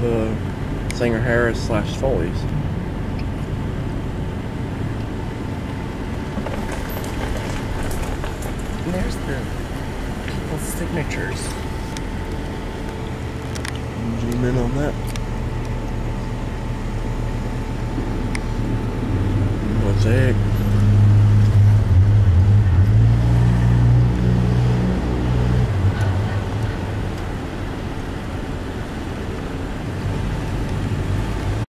the Singer Harris slash Foley's. And there's the people's signatures. Zoom in on that. Mosaic.